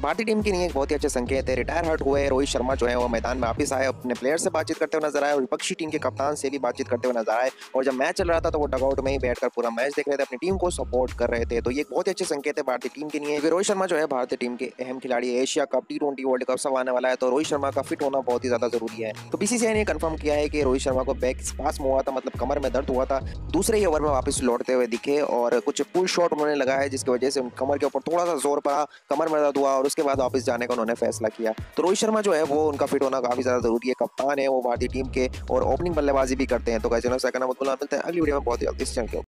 भारतीय टीम के लिए एक बहुत ही अच्छे संकेत है। रिटायर हट हुए रोहित शर्मा जो है, वो मैदान में वापस आए, अपने प्लेयर से बातचीत करते हुए नज़र आए और विपक्षी टीम के कप्तान से भी बातचीत करते हुए नज़र आए और जब मैच चल रहा था तो वो डगआउट में ही बैठकर पूरा मैच देख रहे थे, अपनी टीम को सपोर्ट कर रहे थे। तो ये बहुत ही अच्छे संकेत है भारतीय टीम के लिए रोहित शर्मा जो है, भारतीय टीम के अहम खिलाड़ी Asia cup T twenty world cup सब आने वाला है तो रोहित शर्मा का फिट होना बहुत ही ज़्यादा ज़रूरी है। तो बीसीसीआई ने कंफर्म किया है कि रोहित शर्मा को बैक पास में हुआ था मतलब कमर में दर्द हुआ था। दूसरे ही ओवर में वापस लौटते हुए दिखे और कुछ पुल शॉट उन्होंने लगाया, जिसकी वजह से कमर के ऊपर थोड़ा सा ज़ोर पड़ा, कमर में दर्द हुआ और उसके बाद वापस जाने का उन्होंने फैसला किया। तो रोहित शर्मा जो है, वो उनका फिट होना काफ़ी ज़्यादा ज़रूरी है। कप्तान है वो भारतीय टीम के और ओपनिंग बल्लेबाजी भी करते हैं। तो कैसे मिलते हैं। अगली वीडियो में बहुत जल्दी इस चैनल